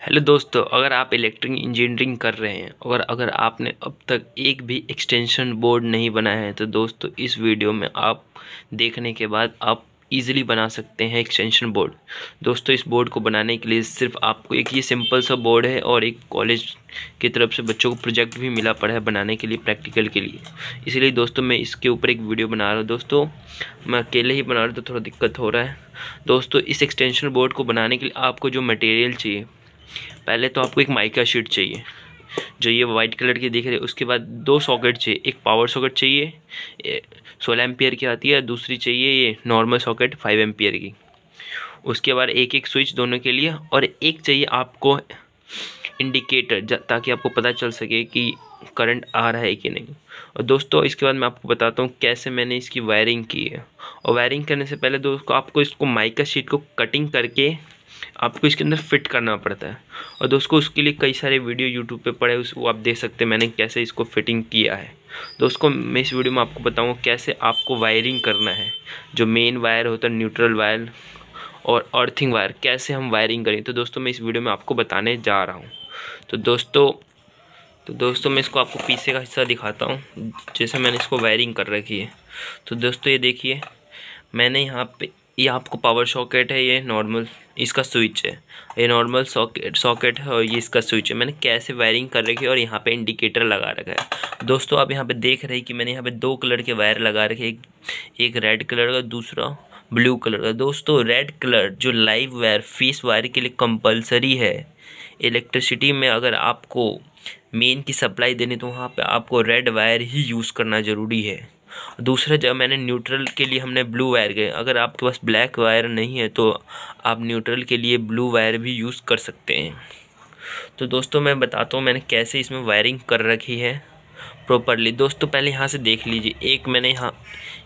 Hello दोस्तों, अगर आप इलेक्ट्रिक इंजीनियरिंग कर रहे हैं, और अगर आपने अब तक एक भी एक्सटेंशन बोर्ड नहीं बनाया है तो दोस्तों, इस वीडियो में आप देखने के बाद आप इजीली बना सकते हैं एक्सटेंशन बोर्ड दोस्तों, इस बोर्ड को बनाने के लिए सिर्फ़ आपको एक ये सिंपल सा बोर्ड है, और एक कॉलेज की तरफ़ से बच्चों को प्रोजेक्ट भी मिला पड़ा है बनाने के लिए प्रैक्टिकल के लिए। इसलिए दोस्तों, मैं इसके ऊपर एक वीडियो बना रहा हूँ। दोस्तों, मैं अकेले ही बना रहा हूँ तो थोड़ा दिक्कत हो रहा है। दोस्तों, इस एक्सटेंशन बोर्ड को बनाने के लिए आपको जो मटेरियल चाहिए पहले तो आपको एक माइका शीट चाहिए, जो ये वाइट कलर की दिख रही है। उसके बाद दो सॉकेट चाहिए, एक पावर सॉकेट चाहिए सोलह एम्पियर की आती है, दूसरी चाहिए ये नॉर्मल सॉकेट फाइव एम्पियर की। उसके बाद एक एक स्विच दोनों के लिए, और एक चाहिए आपको इंडिकेटर ताकि आपको पता चल सके कि करंट आ रहा है कि नहीं। और दोस्तों, इसके बाद मैं आपको बताता हूँ कैसे मैंने इसकी वायरिंग की है। और वायरिंग करने से पहले दोस्तों, आपको इसको माइका शीट को कटिंग करके आपको इसके अंदर फिट करना पड़ता है। और दोस्तों, उसके लिए कई सारे वीडियो यूट्यूब पे पड़े उस, वो आप देख सकते हैं मैंने कैसे इसको फिटिंग किया है। दोस्तों, मैं इस वीडियो में आपको बताऊँगा कैसे आपको वायरिंग करना है। जो मेन वायर होता है न्यूट्रल वायर और अर्थिंग वायर कैसे हम वायरिंग करें। तो दोस्तों, मैं इस वीडियो में आपको बताने जा रहा हूँ। तो दोस्तों तो दोस्तों, मैं इसको आपको पीछे का हिस्सा दिखाता हूँ, जैसे मैंने इसको वायरिंग कर रखी है। तो दोस्तों, ये देखिए, मैंने यहाँ पे ये आपको पावर सॉकेट है, ये नॉर्मल इसका स्विच है। ये नॉर्मल सॉकेट सॉकेट है और ये इसका स्विच है। मैंने कैसे वायरिंग कर रखी है और यहाँ पे इंडिकेटर लगा रखा है। दोस्तों, आप यहाँ पे देख रहे हैं कि मैंने यहाँ पे दो कलर के वायर लगा रखे एक एक रेड कलर का, दूसरा ब्लू कलर का। दोस्तों रेड कलर जो लाइव वायर फेस वायर के लिए कंपलसरी है। इलेक्ट्रिसिटी में अगर आपको मेन की सप्लाई देनी तो वहाँ पर आपको रेड वायर ही यूज़ करना ज़रूरी है। दूसरा जब मैंने न्यूट्रल के लिए हमने ब्लू वायर गए। अगर आपके पास ब्लैक वायर नहीं है तो आप न्यूट्रल के लिए ब्लू वायर भी यूज़ कर सकते हैं। तो दोस्तों, मैं बताता हूँ मैंने कैसे इसमें वायरिंग कर रखी है प्रॉपरली दोस्तों, पहले यहाँ से देख लीजिए। एक मैंने यहाँ,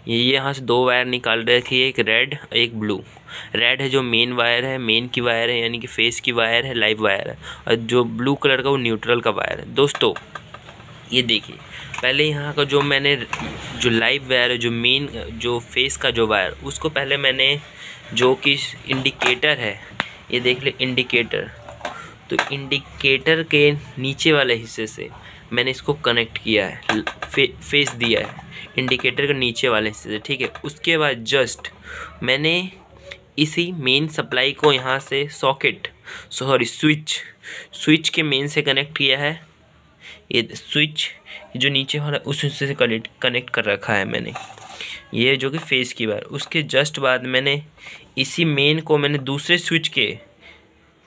ये यह यहाँ से दो वायर निकाल रखी है, एक रेड एक ब्लू रेड है जो मेन वायर है मेन की वायर है, यानी कि फेस की वायर है लाइव वायर है। और जो ब्लू कलर का वो न्यूट्रल का वायर है। दोस्तों, ये देखिए। पहले यहाँ का जो मैंने जो लाइव वायर जो मेन जो फेस का जो वायर उसको पहले मैंने जो कि इंडिकेटर है ये देख ले इंडिकेटर तो इंडिकेटर के नीचे वाले हिस्से से मैंने इसको कनेक्ट किया है फे, फेस दिया है इंडिकेटर के नीचे वाले हिस्से से ठीक है? उसके बाद जस्ट मैंने इसी मेन सप्लाई को यहाँ से सॉकेट सॉरी स्विच स्विच के मेन से कनेक्ट किया है। ये स्विच जो नीचे वाला उस हिस्से से कनेक्ट कनेक्ट कर रखा है मैंने। ये जो कि फेस की बार उसके जस्ट बाद मैंने इसी मेन को मैंने दूसरे स्विच के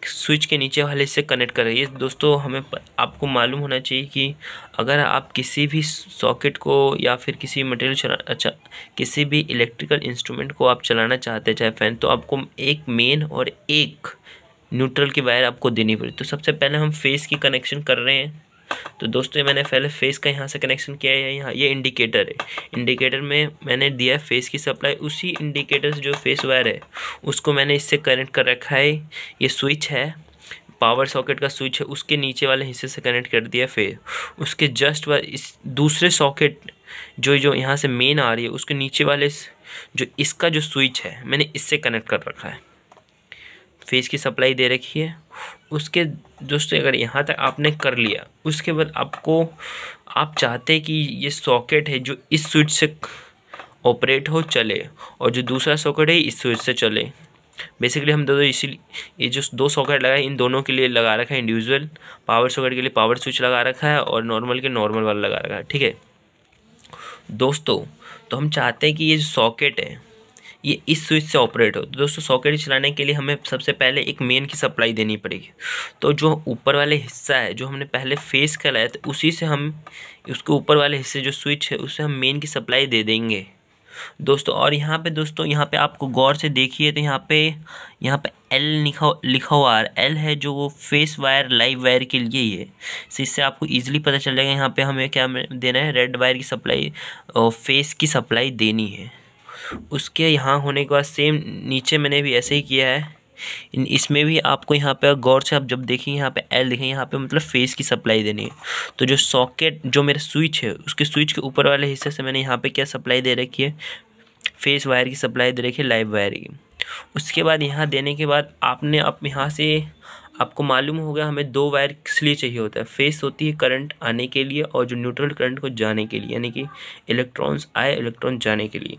स्विच के नीचे वाले से कनेक्ट कर। ये दोस्तों हमें आपको मालूम होना चाहिए कि अगर आप किसी भी सॉकेट को या फिर किसी मटेरियल चला अच्छा किसी भी इलेक्ट्रिकल इंस्ट्रूमेंट को आप चलाना चाहते हैं, चाहे फ़ैन तो आपको एक मेन और एक न्यूट्रल की वायर आपको देनी पड़ेगी तो सबसे पहले हम फेस की कनेक्शन कर रहे हैं। तो दोस्तों, ये मैंने पहले फेस का यहाँ से कनेक्शन किया है यहाँ, ये इंडिकेटर है। इंडिकेटर में मैंने दिया है फेस की सप्लाई उसी इंडिकेटर से जो फेस वायर है, उसको मैंने इससे कनेक्ट कर रखा है। ये स्विच है पावर सॉकेट का स्विच है, उसके नीचे वाले हिस्से से कनेक्ट कर दिया फिर उसके जस्ट इस दूसरे सॉकेट जो जो यहाँ से मेन आ रही है, उसके नीचे वाले जो इसका जो स्विच है, मैंने इससे कनेक्ट कर रखा है। फेस की सप्लाई दे रखी है। उसके दोस्तों, अगर यहाँ तक आपने कर लिया, उसके बाद आपको, आप चाहते हैं कि ये सॉकेट है जो इस स्विच से ऑपरेट हो, चले, और जो दूसरा सॉकेट है, इस स्विच से चले। बेसिकली हम दोनों इसी ये जो दो सॉकेट लगा है, इन दोनों के लिए लगा रखा है इंडिविजुअल। पावर सॉकेट के लिए पावर स्विच लगा रखा है और नॉर्मल के नॉर्मल वाला लगा रखा है, ठीक है? दोस्तों तो हम चाहते हैं कि ये जो सॉकेट है ये इस स्विच से ऑपरेट हो। तो दोस्तों सॉकेट चलाने के लिए हमें सबसे पहले एक मेन की सप्लाई देनी पड़ेगी। तो जो ऊपर वाले हिस्सा है, जो हमने पहले फेस का लाया था उसी से हम, उसके ऊपर वाले हिस्से जो स्विच है उससे हम मेन की सप्लाई दे देंगे। दोस्तों, और यहाँ पे दोस्तों, यहाँ पे आपको गौर से देखिए तो यहाँ पे यहाँ पे एल लिखा लिखा हुआ है एल है जो वो फेस वायर लाइव वायर के लिए ही है। तो इससे आपको इजीली पता चल जाएगा यहाँ पे हमें क्या देना है? रेड वायर की सप्लाई और फेस की सप्लाई देनी है। उसके यहाँ होने के बाद सेम नीचे मैंने भी ऐसे ही किया है। इसमें भी आपको यहाँ पे गौर से आप जब देखेंगे, यहाँ पे एल देखेंगे, यहाँ पे मतलब फेस की सप्लाई देनी है। तो जो सॉकेट जो मेरा स्विच है, उसके स्विच के ऊपर वाले हिस्से से मैंने यहाँ पे क्या सप्लाई दे रखी है? फेस वायर की सप्लाई दे रखी है लाइव वायर की। उसके बाद यहाँ देने के बाद आपने अब आप यहाँ से, आपको मालूम होगा हमें दो वायर किस लिए चाहिए होता है। फेस होती है करंट आने के लिए और जो न्यूट्रल करंट को जाने के लिए, यानी कि इलेक्ट्रॉन्स आए इलेक्ट्रॉन जाने के लिए।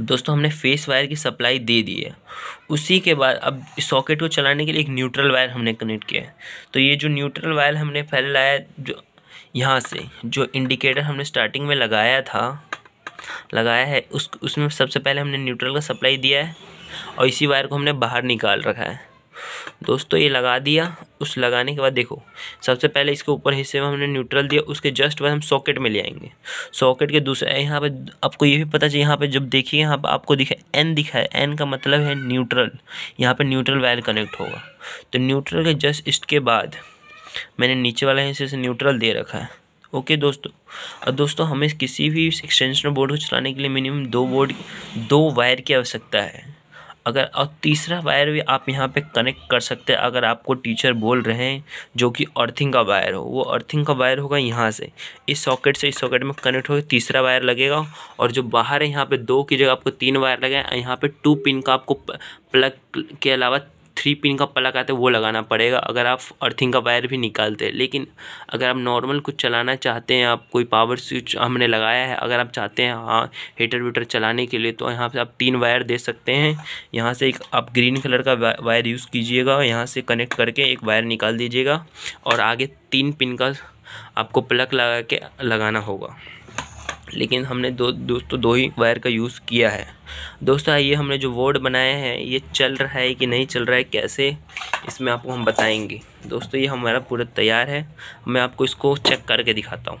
दोस्तों, हमने फेस वायर की सप्लाई दे दी है। उसी के बाद अब सॉकेट को चलाने के लिए एक न्यूट्रल वायर हमने कनेक्ट किया है। तो ये जो न्यूट्रल वायर हमने पहले लाया जो यहाँ से, जो इंडिकेटर हमने स्टार्टिंग में लगाया था, लगाया है, उस, उसमें सबसे पहले हमने न्यूट्रल का सप्लाई दिया है और इसी वायर को हमने बाहर निकाल रखा है। दोस्तों, ये लगा दिया। उस लगाने के बाद देखो, सबसे पहले इसके ऊपर हिस्से में हमने न्यूट्रल दिया, उसके जस्ट बाद हम सॉकेट में ले आएँगे। सॉकेट के दूसरे यहाँ पे आपको ये भी पता चाहिए यहाँ पे जब देखिए, यहाँ पे आपको दिखा एन दिखा है एन का मतलब है न्यूट्रल यहाँ पे न्यूट्रल वायर कनेक्ट होगा। तो न्यूट्रल के जस्ट इसके बाद मैंने नीचे वाला हिस्से से न्यूट्रल दे रखा है। ओके दोस्तों। और दोस्तों, हमें किसी भी एक्सटेंशन बोर्ड को चलाने के लिए मिनिमम दो बोर्ड दो वायर की आवश्यकता है। अगर, और तीसरा वायर भी आप यहाँ पे कनेक्ट कर सकते हैं, अगर आपको टीचर बोल रहे हैं, जो कि अर्थिंग का वायर हो, वो अर्थिंग का वायर होगा यहाँ से। इस सॉकेट से, इस सॉकेट में कनेक्ट होगा, तीसरा वायर लगेगा, और जो बाहर है, यहाँ पे दो की जगह आपको तीन वायर लगे यहाँ पे टू पिन का आपको प्लग के अलावा थ्री पिन का प्लग आता है, वो लगाना पड़ेगा। अगर आप अर्थिंग का वायर भी निकालते हैं, लेकिन अगर आप नॉर्मल कुछ चलाना चाहते हैं, आप कोई पावर स्विच हमने लगाया है, अगर आप चाहते हैं हाँ हीटर वीटर चलाने के लिए तो यहाँ पे आप तीन वायर दे सकते हैं। यहाँ से एक, आप ग्रीन कलर का वायर यूज़ कीजिएगा, यहाँ से कनेक्ट करके एक वायर निकाल दीजिएगा, और आगे तीन पिन का आपको प्लग लगा के लगाना होगा। लेकिन हमने दो, दोस्तों, दो ही वायर का यूज़ किया है। दोस्तों, आइए हमने जो बोर्ड बनाया है, ये चल रहा है कि नहीं चल रहा है, कैसे, इसमें आपको हम बताएँगे। दोस्तों, ये हमारा पूरा तैयार है। मैं आपको इसको चेक करके दिखाता हूँ।